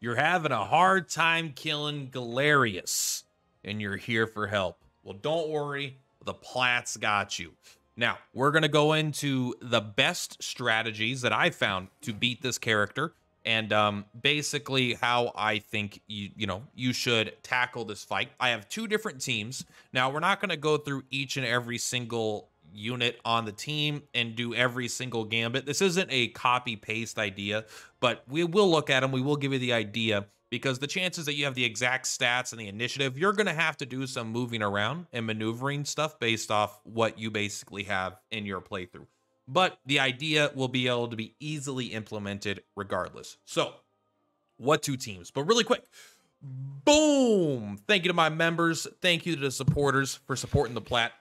You're having a hard time killing Galerius, and you're here for help. Well, don't worry. The Plat's got you. Now, we're going to go into the best strategies that I found to beat this character and um, basically how I think you you know you should tackle this fight. I have two different teams. Now, we're not going to go through each and every single unit on the team and do every single gambit. This isn't a copy paste idea, but we will look at them. We will give you the idea because the chances that you have the exact stats and the initiative, you're going to have to do some moving around and maneuvering stuff based off what you basically have in your playthrough but the idea will be able to be easily implemented regardless. So, what two teams? But really quick, boom! Thank you to my members. Thank you to the supporters for supporting the plat.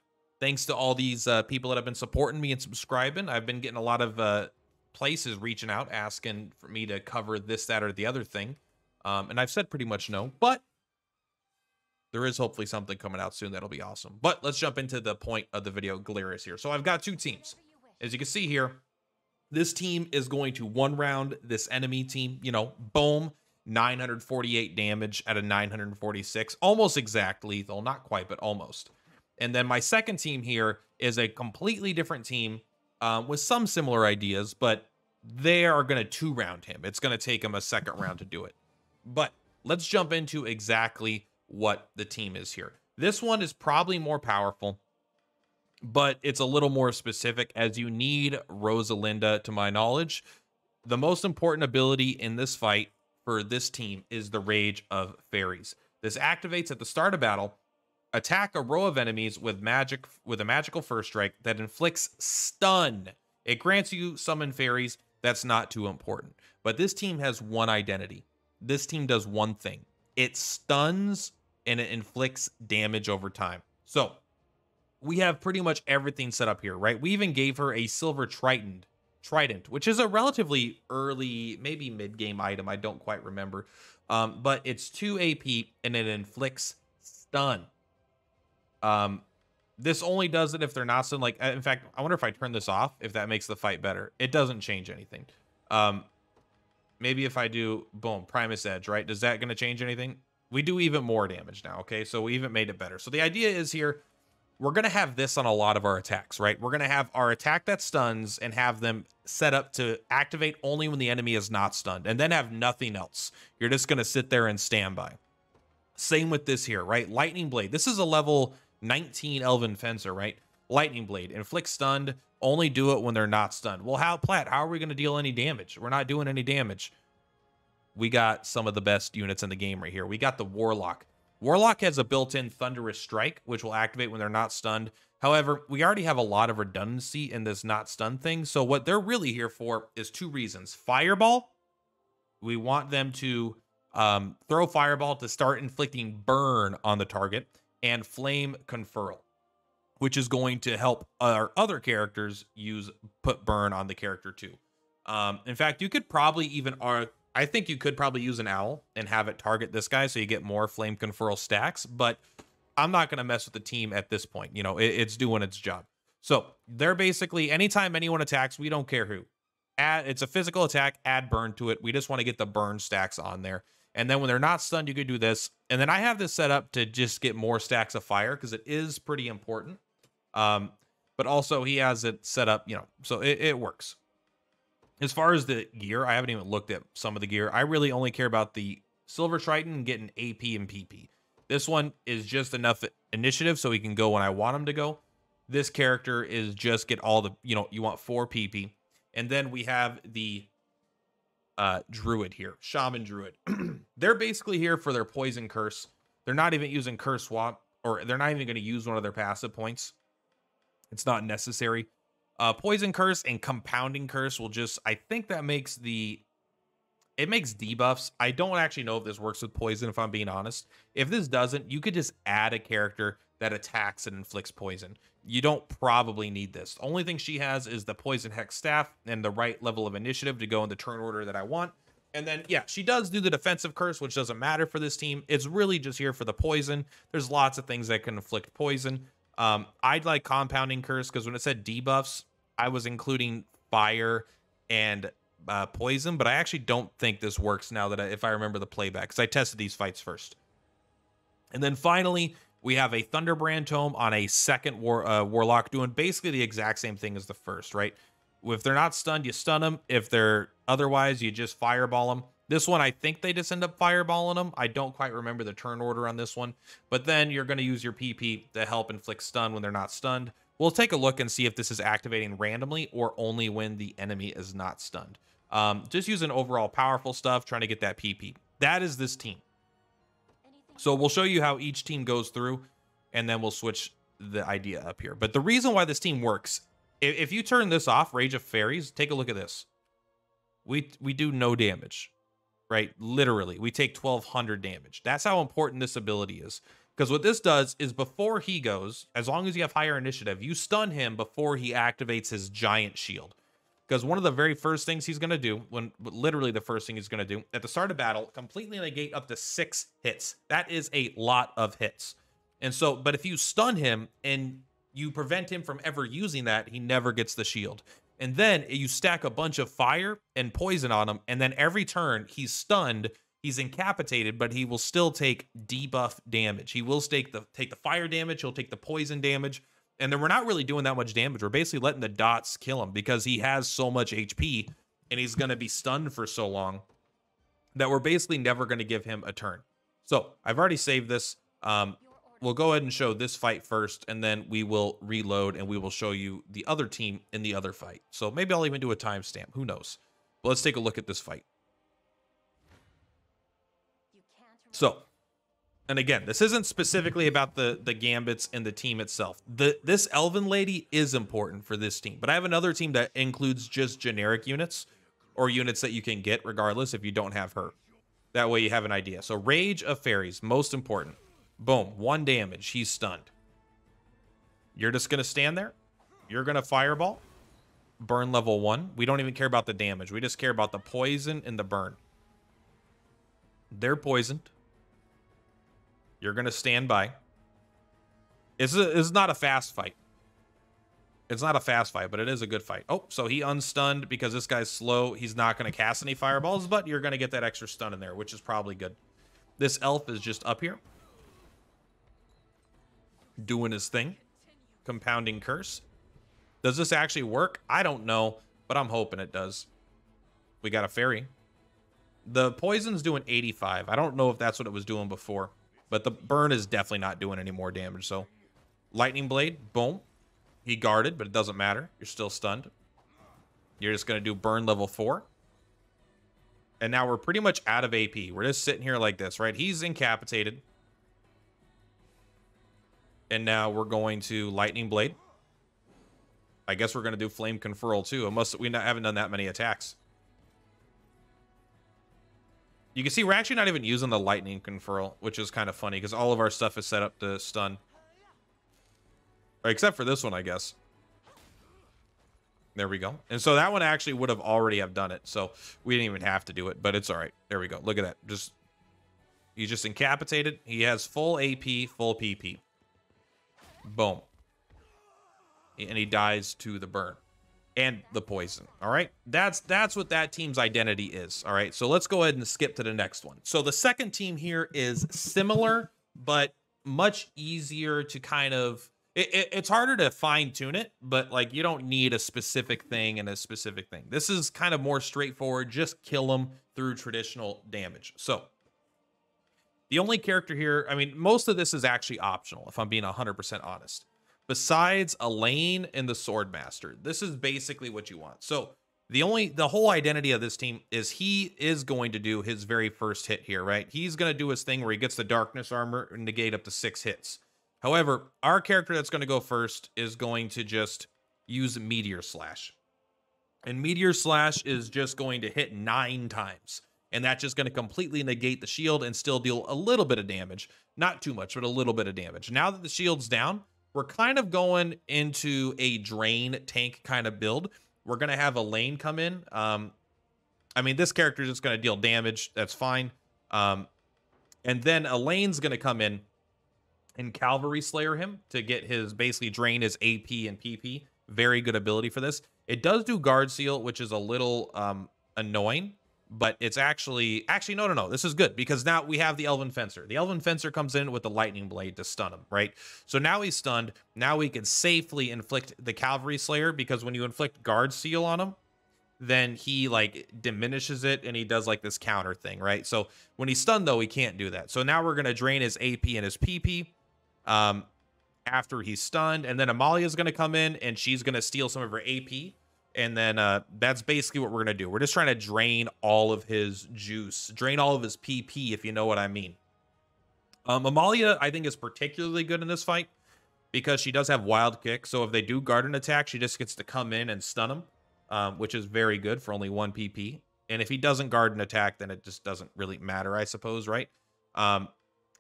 Thanks to all these uh, people that have been supporting me and subscribing. I've been getting a lot of uh, places reaching out asking for me to cover this, that, or the other thing. Um, and I've said pretty much no, but there is hopefully something coming out soon that'll be awesome. But let's jump into the point of the video, Galerius here. So I've got two teams. As you can see here, this team is going to one round this enemy team, you know, boom, 948 damage at a 946, almost exact lethal, not quite, but almost. And then my second team here is a completely different team um, with some similar ideas, but they are going to two round him. It's going to take him a second round to do it. But let's jump into exactly what the team is here. This one is probably more powerful but it's a little more specific as you need Rosalinda to my knowledge. The most important ability in this fight for this team is the Rage of Fairies. This activates at the start of battle. Attack a row of enemies with magic with a magical first strike that inflicts stun. It grants you summon fairies. That's not too important. But this team has one identity. This team does one thing. It stuns and it inflicts damage over time. So we have pretty much everything set up here, right? We even gave her a silver trident, trident, which is a relatively early, maybe mid-game item. I don't quite remember. Um, but it's 2 AP and it inflicts stun. Um, this only does it if they're not stun. Like, in fact, I wonder if I turn this off, if that makes the fight better. It doesn't change anything. Um, maybe if I do, boom, Primus Edge, right? Does that going to change anything? We do even more damage now, okay? So we even made it better. So the idea is here, we're going to have this on a lot of our attacks, right? We're going to have our attack that stuns and have them set up to activate only when the enemy is not stunned and then have nothing else. You're just going to sit there and stand by. Same with this here, right? Lightning Blade. This is a level 19 Elven Fencer, right? Lightning Blade. Inflict stunned. Only do it when they're not stunned. Well, how, Plat, how are we going to deal any damage? We're not doing any damage. We got some of the best units in the game right here. We got the Warlock. Warlock has a built-in Thunderous Strike, which will activate when they're not stunned. However, we already have a lot of redundancy in this not stun thing. So what they're really here for is two reasons. Fireball, we want them to um, throw Fireball to start inflicting burn on the target, and Flame Conferral, which is going to help our other characters use put burn on the character too. Um, in fact, you could probably even uh, I think you could probably use an owl and have it target this guy so you get more flame conferral stacks, but I'm not going to mess with the team at this point. You know, it, it's doing its job. So they're basically anytime anyone attacks, we don't care who. Add it's a physical attack, add burn to it. We just want to get the burn stacks on there. And then when they're not stunned, you could do this. And then I have this set up to just get more stacks of fire because it is pretty important. Um, but also he has it set up, you know, so it, it works. As far as the gear, I haven't even looked at some of the gear. I really only care about the Silver Trident getting AP and PP. This one is just enough initiative so he can go when I want him to go. This character is just get all the, you know, you want four PP. And then we have the uh, Druid here, Shaman Druid. they're basically here for their Poison Curse. They're not even using Curse Swap, or they're not even going to use one of their passive points. It's not necessary. Uh, Poison Curse and Compounding Curse will just, I think that makes the, it makes debuffs. I don't actually know if this works with Poison, if I'm being honest. If this doesn't, you could just add a character that attacks and inflicts poison. You don't probably need this. The only thing she has is the Poison Hex Staff and the right level of initiative to go in the turn order that I want. And then, yeah, she does do the defensive curse, which doesn't matter for this team. It's really just here for the poison. There's lots of things that can inflict poison. Um, I'd like compounding curse because when it said debuffs, I was including fire and uh, poison, but I actually don't think this works now that I, if I remember the playback, because I tested these fights first. And then finally, we have a Thunderbrand Tome on a second war, uh, Warlock doing basically the exact same thing as the first, right? If they're not stunned, you stun them. If they're otherwise, you just fireball them. This one, I think they just end up fireballing them. I don't quite remember the turn order on this one. But then you're going to use your PP to help inflict stun when they're not stunned. We'll take a look and see if this is activating randomly or only when the enemy is not stunned. Um, just using overall powerful stuff, trying to get that PP. That is this team. So we'll show you how each team goes through, and then we'll switch the idea up here. But the reason why this team works, if you turn this off, Rage of Fairies, take a look at this. We we do no damage, right? Literally, we take 1200 damage. That's how important this ability is. Because what this does is before he goes, as long as you have higher initiative, you stun him before he activates his giant shield. Because one of the very first things he's going to do, when literally the first thing he's going to do at the start of battle, completely negate up to six hits. That is a lot of hits. And so, but if you stun him and you prevent him from ever using that, he never gets the shield. And then you stack a bunch of fire and poison on him, and then every turn he's stunned, he's incapacitated, but he will still take debuff damage. He will take the take the fire damage, he'll take the poison damage, and then we're not really doing that much damage. We're basically letting the dots kill him because he has so much HP and he's going to be stunned for so long that we're basically never going to give him a turn. So I've already saved this. Um, we'll go ahead and show this fight first, and then we will reload and we will show you the other team in the other fight. So maybe I'll even do a timestamp. Who knows? But let's take a look at this fight. So and again, this isn't specifically mm-hmm. about the the gambits and the team itself. The this elven lady is important for this team, but I have another team that includes just generic units or units that you can get regardless if you don't have her. That way you have an idea. So Rage of Fairies, most important. Boom, one damage, he's stunned. You're just gonna stand there. You're gonna fireball. Burn level one. We don't even care about the damage. We just care about the poison and the burn. They're poisoned you're going to stand by. It's, a, it's not a fast fight. It's not a fast fight, but it is a good fight. Oh, so he unstunned because this guy's slow. He's not going to cast any fireballs, but you're going to get that extra stun in there, which is probably good. This elf is just up here. Doing his thing. Compounding curse. Does this actually work? I don't know, but I'm hoping it does. We got a fairy. The poison's doing 85. I don't know if that's what it was doing before. But the burn is definitely not doing any more damage. So lightning blade, boom. He guarded, but it doesn't matter. You're still stunned. You're just going to do burn level four. And now we're pretty much out of AP. We're just sitting here like this, right? He's incapacitated. And now we're going to lightning blade. I guess we're going to do flame conferral too. Unless we haven't done that many attacks. You can see we're actually not even using the lightning conferral, which is kind of funny because all of our stuff is set up to stun. Except for this one, I guess. There we go. And so that one actually would have already have done it. So we didn't even have to do it, but it's all right. There we go. Look at that. Just He's just incapacitated. He has full AP, full PP. Boom. And he dies to the burn and the poison. All right. That's that's what that team's identity is. All right. So let's go ahead and skip to the next one. So the second team here is similar, but much easier to kind of it, it, it's harder to fine tune it, but like you don't need a specific thing and a specific thing. This is kind of more straightforward. Just kill them through traditional damage. So the only character here, I mean, most of this is actually optional, if I'm being 100% honest besides Alain and the Swordmaster. This is basically what you want. So the only the whole identity of this team is he is going to do his very first hit here, right? He's going to do his thing where he gets the darkness armor and negate up to six hits. However, our character that's going to go first is going to just use Meteor Slash. And Meteor Slash is just going to hit nine times. And that's just going to completely negate the shield and still deal a little bit of damage. Not too much, but a little bit of damage. Now that the shield's down, we're kind of going into a drain tank kind of build. We're going to have Alain come in. Um, I mean, this character is just going to deal damage. That's fine. Um, and then Alain's going to come in and Cavalry Slayer him to get his basically drain his AP and PP. Very good ability for this. It does do Guard Seal, which is a little um, annoying, but it's actually actually no no no this is good because now we have the elven fencer. The elven fencer comes in with the lightning blade to stun him right? So now he's stunned. Now we can safely inflict the cavalry slayer because when you inflict guard seal on him then he like diminishes it and he does like this counter thing right? So when he's stunned though he can't do that. So now we're gonna drain his ap and his pp um after he's stunned. And then amalia's gonna come in and she's gonna steal some of her ap and then uh, that's basically what we're to do. We're just trying to drain all of his juice, drain all of his PP, if you know what I mean. Um, Amalia, I think, is particularly good in this fight because she does have wild kick. So if they do guard an attack, she just gets to come in and stun him, um, which is very good for only one PP. And if he doesn't guard an attack, then it just doesn't really matter, I suppose, right? Um,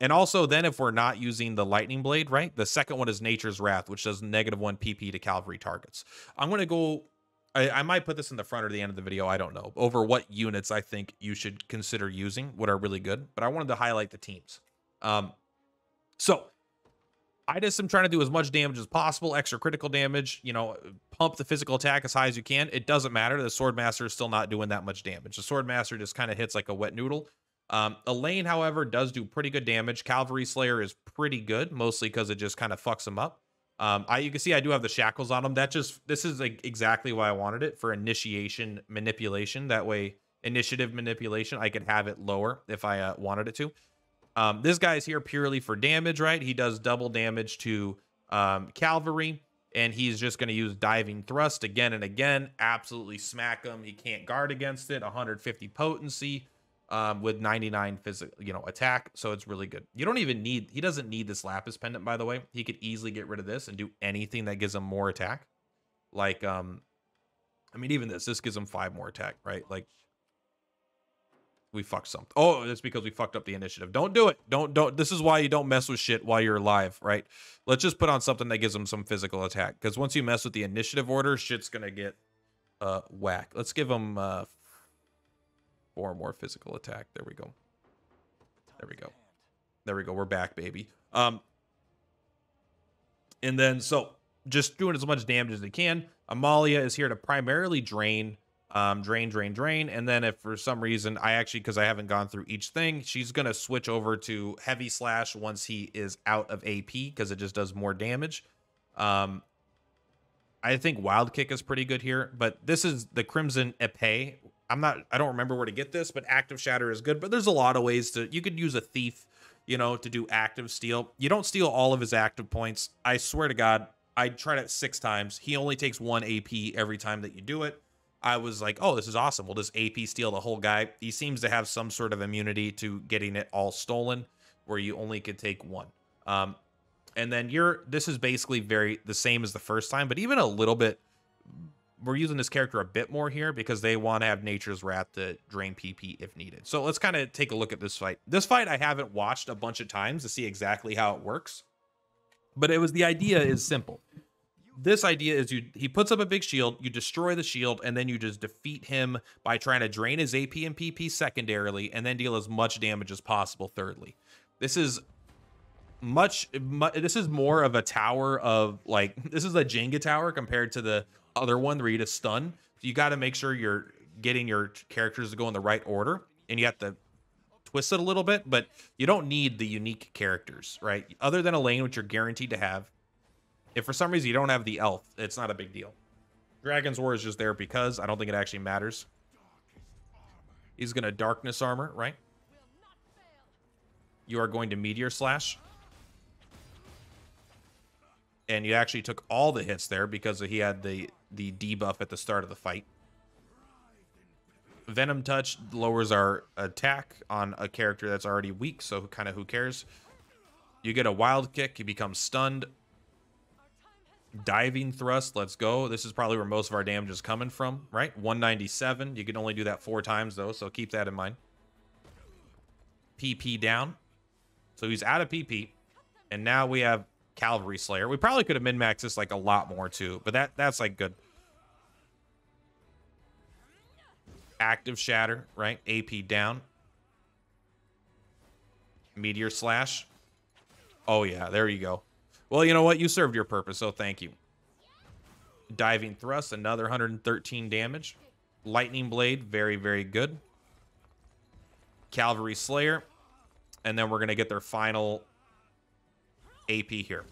and also, then if we're not using the lightning blade, right? The second one is Nature's Wrath, which does negative one PP to cavalry targets. I'm going to go I, I, might put this in the front or the end of the video. I don't know over what units I think you should consider using, what are really good. But I wanted to highlight the teams. Um, so I just am trying to do as much damage as possible, extra critical damage. You know, pump the physical attack as high as you can. It doesn't matter. The sword master is still not doing that much damage. The sword master just kind of hits like a wet noodle. Um, Alain, however, does do pretty good damage. Cavalry Slayer is pretty good, mostly because it just kind of fucks him up. Um, I you can see I do have the shackles on them. That just this is like exactly why I wanted it for initiation manipulation. That way, initiative manipulation, I could have it lower if I uh, wanted it to. Um, this guy is here purely for damage, right? He does double damage to um, cavalry, and he's just going to use diving thrust again and again. Absolutely smack him. He can't guard against it. 150 potency um, with 99 physical, you know, attack. So it's really good. You don't even need, he doesn't need this Lapis pendant, by the way. He could easily get rid of this and do anything that gives him more attack. Like, um, I mean, even this, this gives him five more attack, right? Like, we fucked something. Oh, it's because we fucked up the initiative. Don't do it. Don't, don't. This is why you don't mess with shit while you're alive, right? Let's just put on something that gives him some physical attack. Because once you mess with the initiative order, shit's going to get uh whack. Let's give him uh or more physical attack. There we go. There we go. There we go. We're back, baby. Um, and then so just doing as much damage as they can. Amalia is here to primarily drain, um, drain, drain, drain. And then if for some reason I actually, because I haven't gone through each thing, she's gonna switch over to heavy slash once he is out of AP because it just does more damage. Um, I think wild kick is pretty good here, but this is the Crimson Epee, I'm not I don't remember where to get this, but active shatter is good. But there's a lot of ways to you could use a thief, you know, to do active steal. You don't steal all of his active points. I swear to God, I tried it six times. He only takes one AP every time that you do it. I was like, oh, this is awesome. We'll just AP steal the whole guy. He seems to have some sort of immunity to getting it all stolen, where you only could take one. Um, and then you're this is basically very the same as the first time, but even a little bit we're using this character a bit more here because they want to have Nature's Wrath to drain PP if needed. So let's kind of take a look at this fight. This fight I haven't watched a bunch of times to see exactly how it works, but it was the idea is simple. This idea is you he puts up a big shield, you destroy the shield, and then you just defeat him by trying to drain his AP and PP secondarily, and then deal as much damage as possible thirdly. This is much, much this is more of a tower of like this is a Jenga tower compared to the other one where you just stun. You got to make sure you're getting your characters to go in the right order, and you have to twist it a little bit. But you don't need the unique characters, right? Other than Alain, which you're guaranteed to have. If for some reason you don't have the elf, it's not a big deal. Dragon's War is just there because I don't think it actually matters. He's gonna darkness armor, right? You are going to meteor slash and you actually took all the hits there because he had the the debuff at the start of the fight. Venom Touch lowers our attack on a character that's already weak, so kind of who cares. You get a wild kick, you become stunned. Diving thrust, let's go. This is probably where most of our damage is coming from, right? 197. You can only do that four times, though, so keep that in mind. PP down. So he's out of PP. And now we have Cavalry Slayer. We probably could have min-maxed this like a lot more too, but that that's like good. Active Shatter, right? AP down. Meteor Slash. Oh yeah, there you go. Well, you know what? You served your purpose, so thank you. Diving Thrust, another 113 damage. Lightning Blade, very, very good. Cavalry Slayer. And then we're going to get their final AP here.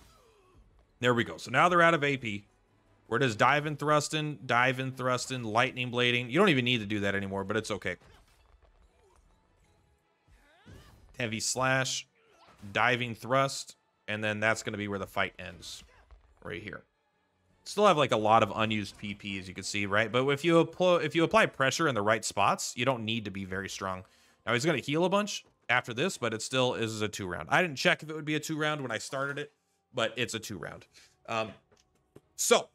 There we go. So now they're out of AP. Where does dive and thrusting, dive and thrusting, lightning blading? You don't even need to do that anymore, but it's okay. Heavy slash, diving thrust, and then that's going to be where the fight ends. Right here. Still have like a lot of unused PP, as you can see, right? But if you apply if you apply pressure in the right spots, you don't need to be very strong. Now he's going to heal a bunch after this, but it still is a two round. I didn't check if it would be a two round when I started it, but it's a two round. Um, so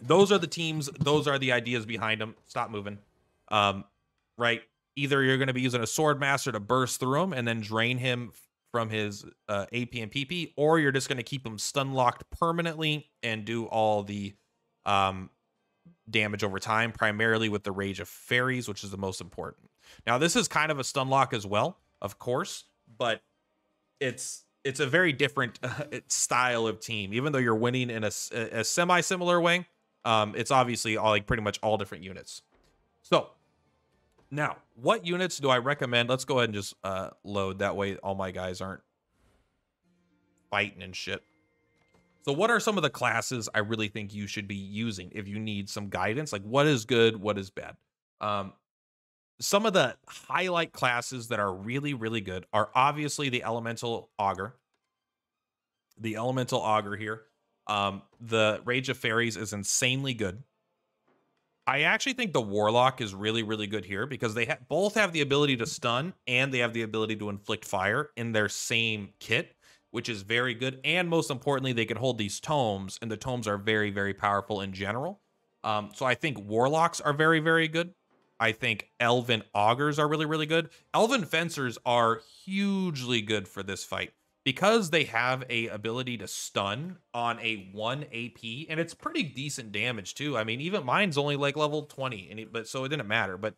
those are the teams. Those are the ideas behind them. Stop moving. Um, right. Either you're going to be using a sword master to burst through him and then drain him from his uh, AP and PP, or you're just going to keep him stun locked permanently and do all the um, damage over time, primarily with the Rage of Fairies, which is the most important. Now, this is kind of a stun lock as well, of course, but it's it's a very different uh, style of team. Even though you're winning in a, a semi similar way, um, it's obviously all like pretty much all different units. So now, what units do I recommend? Let's go ahead and just uh, load. That way, all my guys aren't fighting and shit. So what are some of the classes I really think you should be using if you need some guidance? Like what is good, what is bad? Um, some of the highlight classes that are really, really good are obviously the Elemental Augur. The Elemental Augur here. Um, the Rage of Fairies is insanely good. I actually think the Warlock is really, really good here because they ha both have the ability to stun and they have the ability to inflict fire in their same kit, which is very good. And most importantly, they can hold these tomes, and the tomes are very, very powerful in general. Um, so I think Warlocks are very, very good. I think Elven Augurs are really, really good. Elven Fencers are hugely good for this fight because they have a ability to stun on a 1 AP and it's pretty decent damage too. I mean, even mine's only like level 20 and it, but so it didn't matter, but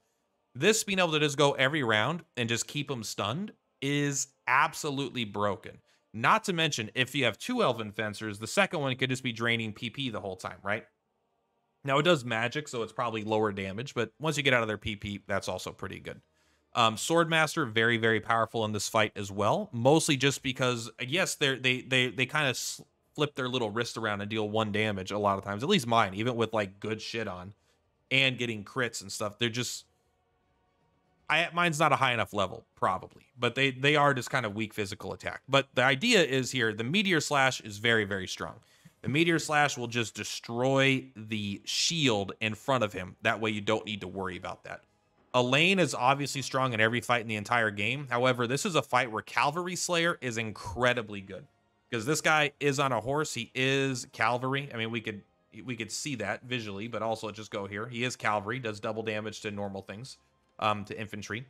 this being able to just go every round and just keep them stunned is absolutely broken. Not to mention if you have two elven fencers, the second one could just be draining PP the whole time, right? Now it does magic, so it's probably lower damage, but once you get out of their PP, that's also pretty good. Um, Swordmaster very very powerful in this fight as well. Mostly just because yes, they they they they kind of flip their little wrist around and deal one damage a lot of times. At least mine, even with like good shit on, and getting crits and stuff. They're just I mine's not a high enough level probably, but they they are just kind of weak physical attack. But the idea is here the meteor slash is very very strong. The meteor slash will just destroy the shield in front of him. That way you don't need to worry about that. Alain is obviously strong in every fight in the entire game. However, this is a fight where Cavalry Slayer is incredibly good because this guy is on a horse. He is cavalry. I mean, we could we could see that visually, but also just go here. He is cavalry, does double damage to normal things, um, to infantry,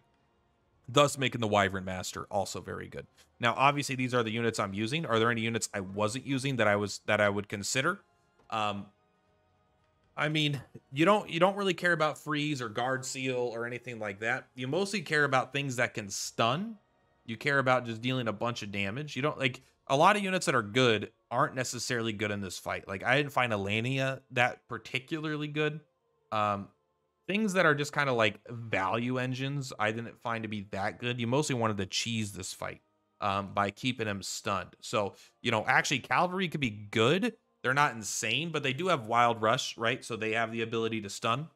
thus making the Wyvern Master also very good. Now, obviously, these are the units I'm using. Are there any units I wasn't using that I was that I would consider? Um, I mean, you don't you don't really care about freeze or guard seal or anything like that. You mostly care about things that can stun. You care about just dealing a bunch of damage. You don't like a lot of units that are good aren't necessarily good in this fight. Like I didn't find Alania that particularly good. Um, things that are just kind of like value engines, I didn't find to be that good. You mostly wanted to cheese this fight um, by keeping him stunned. So you know, actually, cavalry could be good they're not insane, but they do have Wild Rush, right? So they have the ability to stun.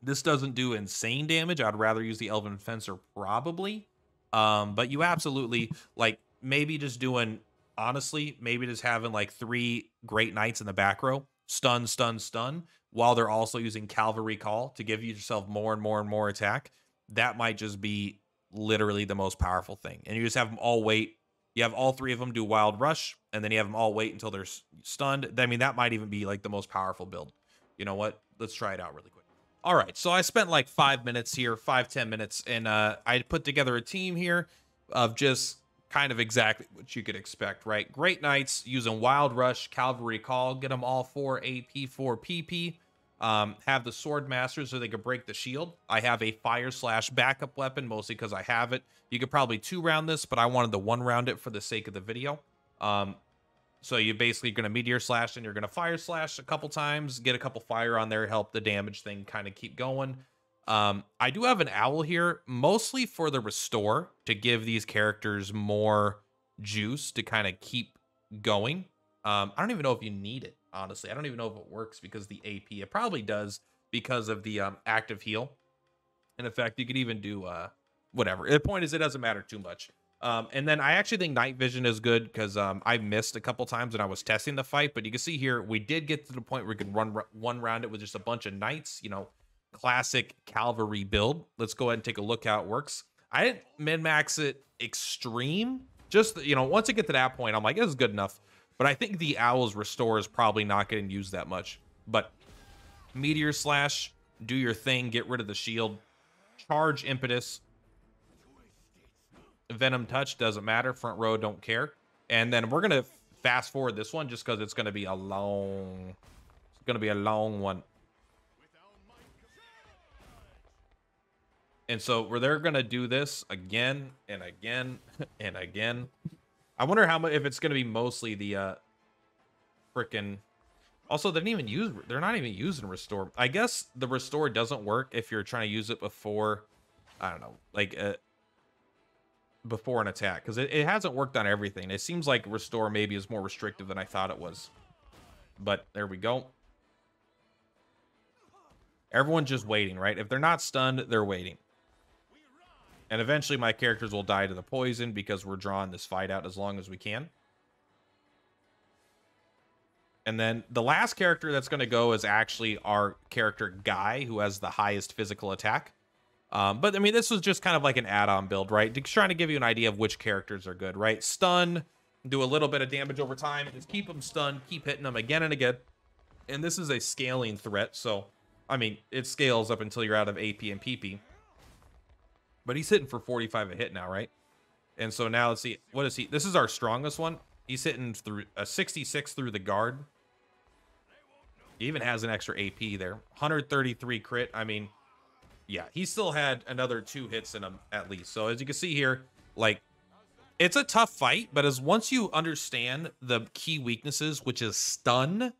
This doesn't do insane damage. I'd rather use the Elven Fencer probably. Um, but you absolutely, like, maybe just doing, honestly, maybe just having like three Great Knights in the back row. Stun, stun, stun. While they're also using Cavalry Call to give yourself more and more and more attack. That might just be literally the most powerful thing. And you just have them all wait you have all three of them do wild rush, and then you have them all wait until they're stunned. I mean, that might even be like the most powerful build. You know what? Let's try it out really quick. All right, so I spent like five minutes here, five ten minutes, and uh, I put together a team here of just kind of exactly what you could expect, right? Great Knights using Wild Rush, Cavalry Call, get them all four AP, four PP. Um, have the sword master so they could break the shield. I have a fire slash backup weapon, mostly because I have it. You could probably two round this, but I wanted to one round it for the sake of the video. Um, So you basically going to meteor slash and you're going to fire slash a couple times, get a couple fire on there, help the damage thing kind of keep going. Um, I do have an owl here, mostly for the restore to give these characters more juice to kind of keep going. Um, I don't even know if you need it, honestly. I don't even know if it works because the AP. It probably does because of the um, active heal. And in fact, you could even do uh, whatever. The point is, it doesn't matter too much. Um, and then I actually think night vision is good because um, I missed a couple times when I was testing the fight. But you can see here, we did get to the point where we could run one round it with just a bunch of knights, you know, classic cavalry build. Let's go ahead and take a look how it works. I didn't min max it extreme. Just, you know, once I get to that point, I'm like, this is good enough. But I think the Owl's Restore is probably not getting used that much. But Meteor Slash, do your thing, get rid of the shield. Charge Impetus, Venom Touch doesn't matter. Front row don't care. And then we're gonna fast forward this one just because it's gonna be a long. It's gonna be a long one. And so where they're gonna do this again and again and again. I wonder how much if it's gonna be mostly the uh freaking also they didn't even use they're not even using restore. I guess the restore doesn't work if you're trying to use it before I don't know, like uh, before an attack because it, it hasn't worked on everything. It seems like restore maybe is more restrictive than I thought it was. But there we go. Everyone's just waiting, right? If they're not stunned, they're waiting. And eventually my characters will die to the poison because we're drawing this fight out as long as we can. And then the last character that's going to go is actually our character Guy, who has the highest physical attack. Um, but I mean, this was just kind of like an add-on build, right? Just trying to give you an idea of which characters are good, right? Stun, do a little bit of damage over time, just keep them stunned, keep hitting them again and again. And this is a scaling threat, so I mean, it scales up until you're out of AP and PP. But he's hitting for 45 a hit now, right? And so now let's see, what is he? This is our strongest one. He's hitting through a 66 through the guard. He even has an extra AP there. 133 crit. I mean, yeah, he still had another two hits in him at least. So as you can see here, like it's a tough fight, but as once you understand the key weaknesses, which is stun,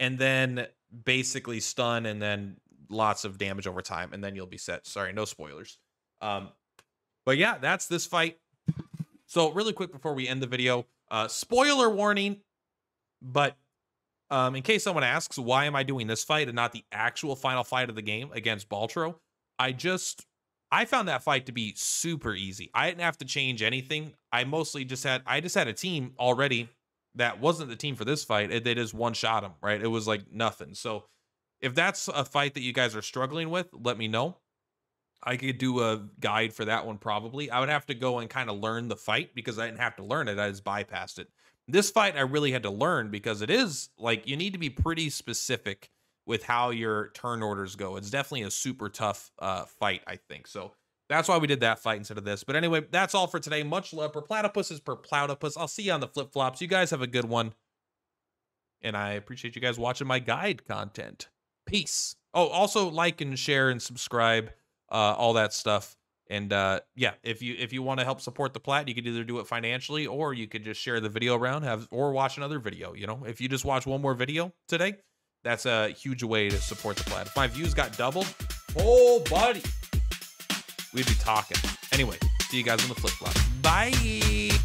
and then basically stun, and then lots of damage over time, and then you'll be set. Sorry, no spoilers. Um, but yeah, that's this fight. So really quick before we end the video, uh, spoiler warning, but um, in case someone asks, why am I doing this fight and not the actual final fight of the game against Baltro? I just I found that fight to be super easy. I didn't have to change anything. I mostly just had I just had a team already that wasn't the team for this fight. They just one shot him, right? It was like nothing. So if that's a fight that you guys are struggling with, let me know. I could do a guide for that one probably. I would have to go and kind of learn the fight because I didn't have to learn it. I just bypassed it. This fight I really had to learn because it is like you need to be pretty specific with how your turn orders go. It's definitely a super tough uh, fight, I think. So that's why we did that fight instead of this. But anyway, that's all for today. Much love. Purplatypus is per platypus. I'll see you on the flip flops. You guys have a good one. And I appreciate you guys watching my guide content. Peace. Oh, also like and share and subscribe, uh, all that stuff. And uh, yeah, if you if you want to help support the plat, you could either do it financially or you could just share the video around, have or watch another video. You know, if you just watch one more video today, that's a huge way to support the plat. If my views got doubled, oh, buddy, we'd be talking. Anyway, see you guys on the flip flop. Bye.